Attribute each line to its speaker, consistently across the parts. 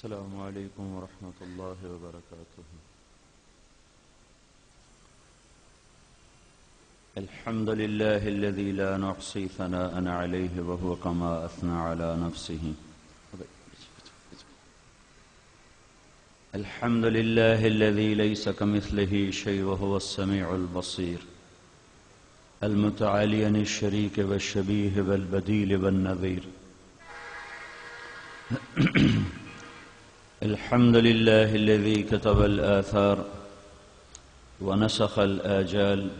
Speaker 1: السلام عليكم ورحمة الله وبركاته. الحمد لله الذي لا نحصي ثناء عليه وهو كما أثنى على نفسه. الحمد لله الذي ليس كمثله شيء وهو السميع البصير. المتعالي عن الشريك والشبيه والبديل والنذير. الحمد لله الذي كتب الآثار ونسخ الآجال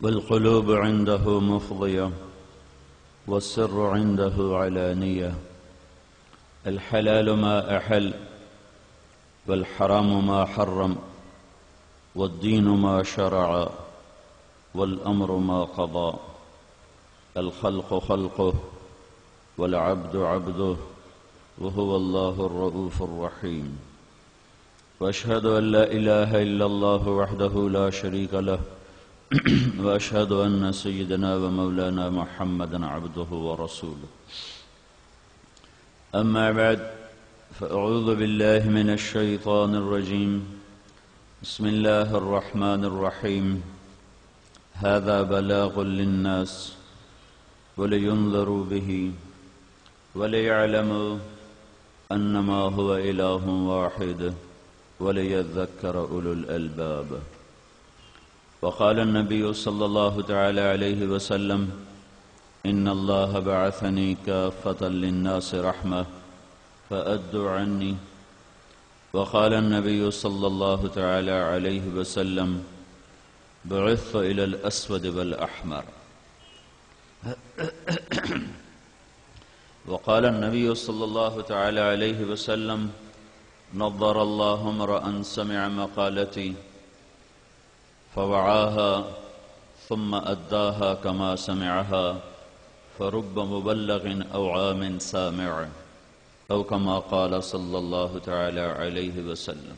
Speaker 1: والقلوب عنده مفضية والسر عنده علانية. الحلال ما أحل والحرام ما حرم والدين ما شرع والأمر ما قضى. الخلق خلقه والعبد عبده. وهو الله الرؤوف الرحيم. وأشهد أن لا إله إلا الله وحده لا شريك له. وأشهد أن سيدنا ومولانا محمدا عبده ورسوله. أما بعد فأعوذ بالله من الشيطان الرجيم. بسم الله الرحمن الرحيم. هذا بلاغ للناس ولينذروا به وليعلموا أنما هو إله واحد وليذكر أولو الألباب. وقال النبي صلى الله تعالى عليه وسلم إن الله بعثني كافة للناس رحمة فأدوا عني. وقال النبي صلى الله تعالى عليه وسلم بعثت إلى الأسود والأحمر. وقال النبي صلى الله تعالى عليه وسلم، نظر الله امرأ سمع مقالتي، فوعاها، ثم أداها كما سمعها، فرب مبلغ أو عام سامع، أو كما قال صلى الله تعالى عليه وسلم.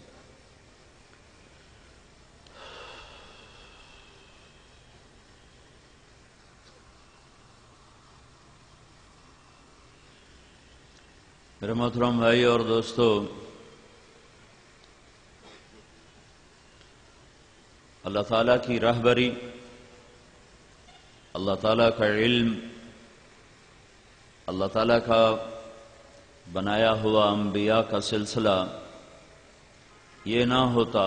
Speaker 1: میرے محترم بھائی اور دوستو اللہ تعالیٰ کی رہبری اللہ تعالیٰ کا علم اللہ تعالیٰ کا بنایا ہوا انبیاء کا سلسلہ یہ نہ ہوتا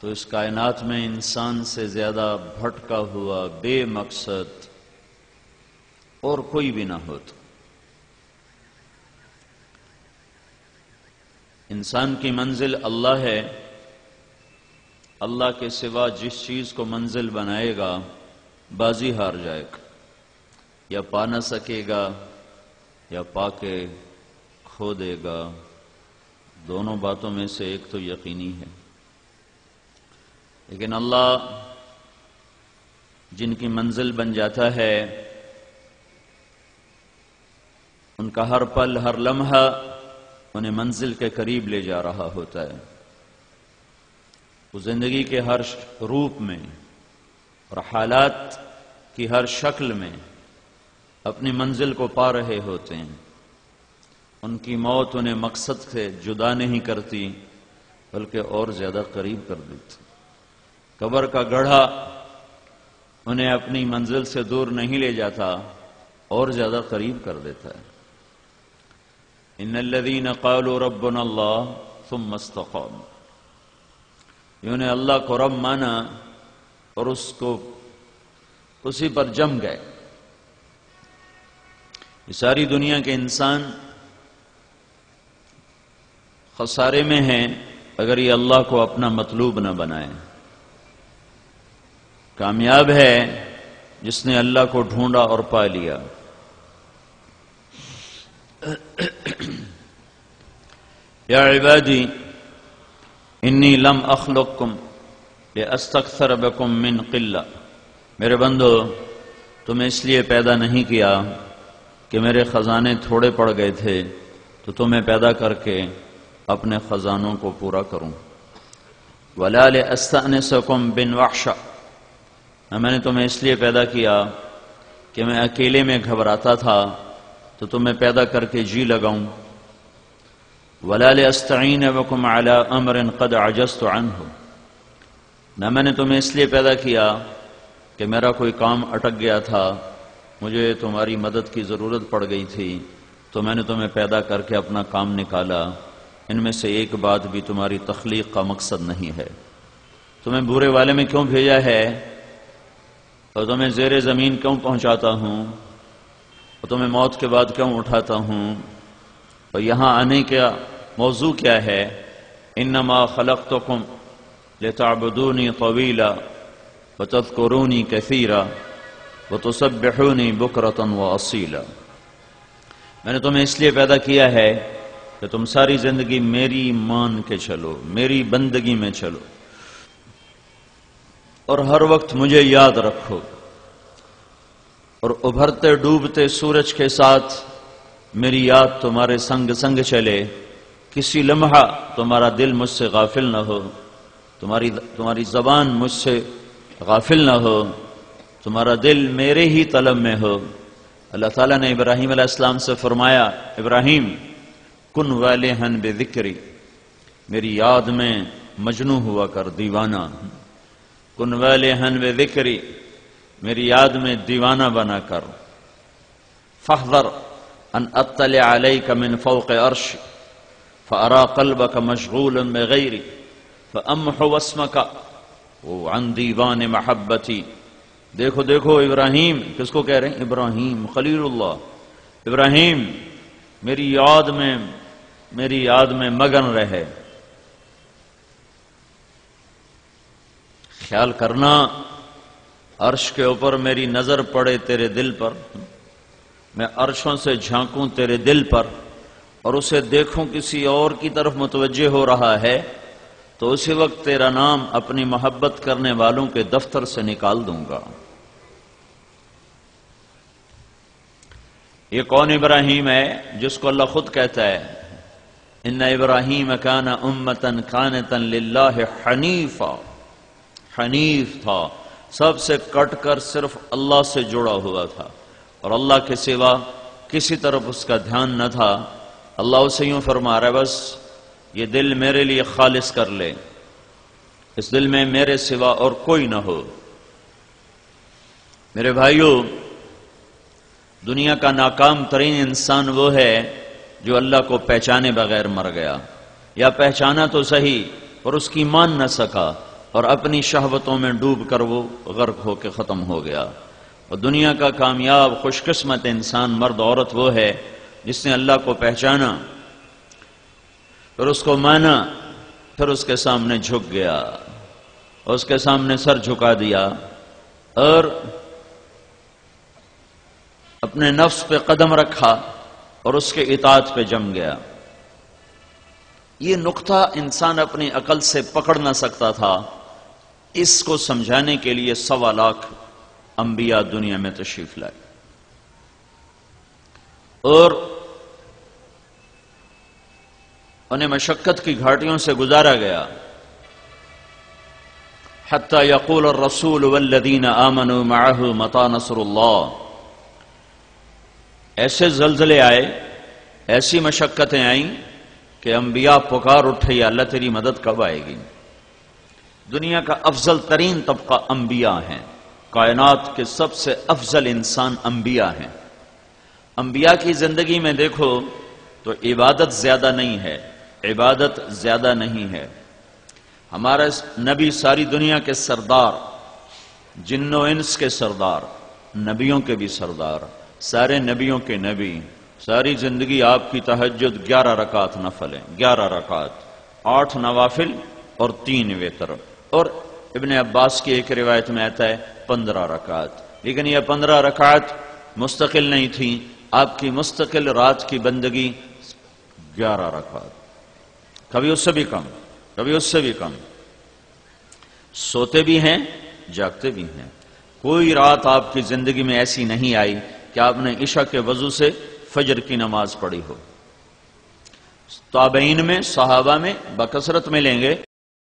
Speaker 1: تو اس کائنات میں انسان سے زیادہ بھٹکا ہوا بے مقصد اور کوئی بھی نہ ہوتا انسان کی منزل اللہ ہے، اللہ کے سوا جس چیز کو منزل بنائے گا، بازی ہار جائے گا۔ یا پا نہ سکے گا، یا پا کے کھو دے گا۔ دونوں باتوں میں سے ایک تو یقینی ہے۔ لیکن اللہ جن کی منزل بن جاتا ہے، ان کا ہر پل، ہر لمحہ انہیں منزل کے قریب لے جا رہا ہوتا ہے۔ وہ زندگی کے ہر روپ میں اور حالات کی ہر شکل میں اپنی منزل کو پا رہے ہوتے ہیں۔ ان کی موت انہیں مقصد سے جدا نہیں کرتی، بلکہ اور زیادہ قریب کر دیتی۔ قبر کا گڑھا انہیں اپنی منزل سے دور نہیں لے جاتا، اور زیادہ قریب کر دیتا ہے۔ ان الذين قالوا ربنا الله ثم استقاموا. انہوں نے اللہ کو رب مانا اور اس کو اسی پر جم گئے. یہ ساری دنیا کے انسان خسارے میں ہیں اگر یہ اللہ کو اپنا مطلوب نہ بنائے. کامیاب ہے جس نے اللہ کو ڈھونڈا اور پا لیا. یا عبادی انی لم اخلقکم لاستكثر بكم من قلہ میرے بندو، تمہیں اس لیے پیدا نہیں کیا کہ میرے خزانے تھوڑے پڑ گئے تھے، تو تمہیں پیدا کر کے اپنے خزانوں کو پورا کروں. ولا لاستانسکم بن وحشا میں نے تمہیں اس لیے پیدا کیا کہ میں اکیلے میں گھبراتا تھا تو تمہیں پیدا کر کے جی لگاؤں۔ ولال استعین وکم اعلیٰ امر قد عجزت عنہ نہ میں نے تمہیں اس لیے پیدا کیا کہ میرا کوئی کام اٹک گیا تھا، مجھے تمہاری مدد کی ضرورت پڑ گئی تھی، تو میں نے تمہیں پیدا کر کے اپنا کام نکالا۔ ان میں سے ایک بات بھی تمہاری تخلیق کا مقصد نہیں ہے۔ تمہیں بورے والے میں کیوں بھیجا ہے؟ اور تمہیں زیر زمین کیوں پہنچاتا ہوں؟ اور تمہیں موت کے بعد کیوں اٹھاتا ہوں؟ اور یہاں آنے کا موضوع کیا ہے؟ انما خلقتکم لتعبدونی طویلا وتذکرونی کثیرا وتصبحونی بکرتا و اصیلا۔ میں نے تمہیں اس لیے پیدا کیا ہے کہ تم ساری زندگی میری مان کے چلو، میری بندگی میں چلو۔ اور ہر وقت مجھے یاد رکھو۔ اور ابھرتے ڈوبتے سورج کے ساتھ میری یاد تمہارے سنگ سنگ چلے۔ کسی لمحہ تمہارا دل مجھ سے غافل نہ ہو۔ تمہاری تمہاری زبان مجھ سے غافل نہ ہو۔ تمہارا دل میرے ہی طلب میں ہو۔ اللہ تعالیٰ نے ابراہیم علیہ السلام سے فرمایا، ابراہیم، کن والے ہن بے ذکری میری یاد میں مجنو ہوا کر دیوانہ۔ کن والے ہن بے ذکری میری یاد میں دیوانہ بنا کر۔ فخر ان اطلع علیک من فوق عرش، فارا قلبک مشغول بغیری فامحو اسمک عن دیوان محبتی۔ دیکھو دیکھو ابراہیم، کس کو کہہ رہے ہیں؟ ابراہیم خلیل اللہ۔ ابراہیم، میری یاد میں، میری یاد میں مگن رہے۔ خیال کرنا عرش کے اوپر میری نظر پڑے تیرے دل پر، میں عرشوں سے جھانکوں تیرے دل پر، اور اسے دیکھوں کسی اور کی طرف متوجہ ہو رہا ہے، تو اسی وقت تیرا نام اپنی محبت کرنے والوں کے دفتر سے نکال دوں گا۔ یہ کون ابراہیم ہے جس کو اللہ خود کہتا ہے؟ ان ابراہیم کان امتن کانتن للہ حنیفا، حنیف تھا۔ سب سے کٹ کر صرف اللہ سے جڑا ہوا تھا اور اللہ کے سوا کسی طرف اس کا دھیان نہ تھا۔ اللہ اسے یوں فرما رہا ہے، بس یہ دل میرے لیے خالص کر لے۔ اس دل میں میرے سوا اور کوئی نہ ہو۔ میرے بھائیوں دنیا کا ناکام ترین انسان وہ ہے جو اللہ کو پہچانے بغیر مر گیا۔ یا پہچانا تو صحیح اور اس کی مان نہ سکا۔ اور اپنی شہوتوں میں ڈوب کر وہ غرق ہو کے ختم ہو گیا۔ اور دنیا کا کامیاب خوش قسمت انسان، مرد، عورت وہ ہے جس نے اللہ کو پہچانا، پھر اس کو مانا، پھر اس کے سامنے جھک گیا، اور اس کے سامنے سر جھکا دیا، اور اپنے نفس پہ قدم رکھا اور اس کے اطاعت پہ جم گیا۔ یہ نقطہ انسان اپنی عقل سے پکڑ نہ سکتا تھا۔ اس کو سمجھانے کے لیے سوا لاکھ انبیاء دنیا میں تشریف لائے۔ اور انہیں مشقت کی گھاٹیوں سے گزارا گیا۔ حتی یقول الرسول والذین آمنوا معه متا نصر اللہ۔ ایسے زلزلے آئے، ایسی مشقتیں آئیں کہ انبیاء پکار اٹھے، یا اللہ تیری مدد کب آئے گی؟ دنیا کا افضل ترین طبقہ انبیاء ہیں۔ کائنات کے سب سے افضل انسان انبیاء ہیں۔ انبیاء کی زندگی میں دیکھو تو عبادت زیادہ نہیں ہے۔ عبادت زیادہ نہیں ہے۔ ہمارا نبی ساری دنیا کے سردار، جن و انس کے سردار، نبیوں کے بھی سردار، سارے نبیوں کے نبی، ساری زندگی آپ کی تہجد گیارہ رکعت نفل ہے، گیارہ رکعت، آٹھ نوافل اور تین ویتر اور ابن عباس کی ایک روایت میں آتا ہے پندرہ رکعت۔ لیکن یہ پندرہ رکعت مستقل نہیں تھی۔ آپ کی مستقل رات کی بندگی گیارہ رکعت۔ کبھی اس سے بھی کم، کبھی اس سے بھی کم۔ سوتے بھی ہیں، جاگتے بھی ہیں۔ کوئی رات آپ کی زندگی میں ایسی نہیں آئی کہ آپ نے عشاء کے وضو سے فجر کی نماز پڑھی ہو۔ تابعین میں، صحابہ میں بکثرت میں لیں گے۔